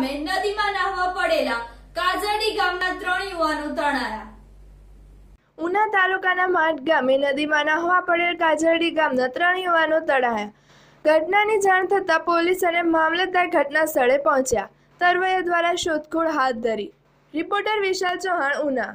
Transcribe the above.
ગામે નદીમાં નાહવા પડેલા કાજડી ગામના ત્રણ યુવાનો તણાયા. ઉના તાલુકાના માટ ગામે નદીમાં નાહવા પડેલ કાજરડી ગામના ત્રણ યુવાનો તળાયા ઘટનાની જાણ થતાં પોલીસ અને મામલતદાર ઘટના સ્થળે પહોંચ્યા. તરવૈયા દ્વારા શોધખોળ હાથ ધરી. રિપોર્ટર વિશાલ ચૌહાણ ઉના.